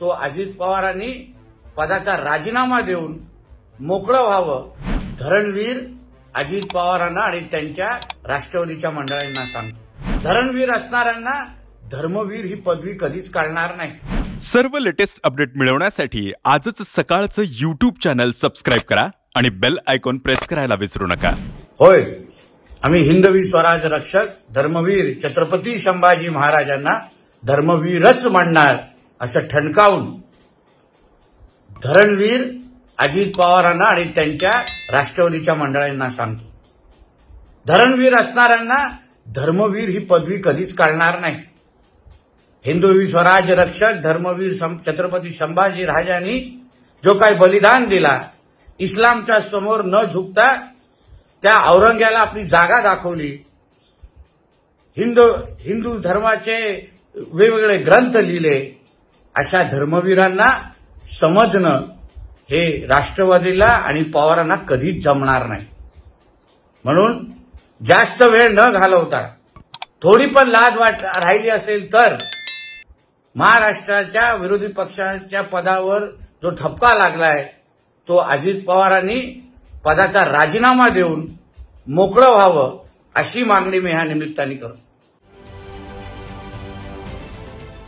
तो अजित पवारांनी पदाचा राजीनामा देऊन मोकळं व्हावं. धरणवीर अजित पवारांना आणि त्यांच्या राष्ट्रवादीच्या मंडळींना सांगतो. धरणवीर असणाऱ्यांना धर्मवीर ही पदवी कधीच कळणार नाही. सर्व लेटेस्ट अपडेट मिळवण्यासाठी आजच सकाळचं युट्यूब चॅनल सबस्क्राईब करा आणि बेल आयकॉन प्रेस करायला विसरू नका. होय. आम्ही हिंदवी स्वराज रक्षक धर्मवीर छत्रपती संभाजी महाराजांना धर्मवीरच म्हणणार. असं ठणकावून धरणवीर अजित पवारांना आणि त्यांच्या राष्ट्रवादीच्या मंडळांना सांगतो. धरणवीर असणाऱ्यांना धर्मवीर ही पदवी कधीच काढणार नाही. हिंदवी स्वराज रक्षक धर्मवीर सं- छत्रपती संभाजी राजांनी जो काही बलिदान दिला इस्लामच्या समोर न झुकता त्या औरंग्याला आपली जागा दाखवली. हिंदू हिंदू धर्माचे वेगवेगळे ग्रंथ लिहिले. अशा धर्मवीरांना समजणं हे राष्ट्रवादीला आणि पवारांना कधीच जमणार नाही. म्हणून जास्त वेळ न घालवता थोडी पण लाज वाट राहिली असेल तर महाराष्ट्राच्या विरोधी पक्षाच्या पदावर जो ठपका लागलाय तो अजित पवारांनी पदाचा राजीनामा देऊन मोकळं व्हावं अशी मागणी मी ह्या निमित्ताने करतो.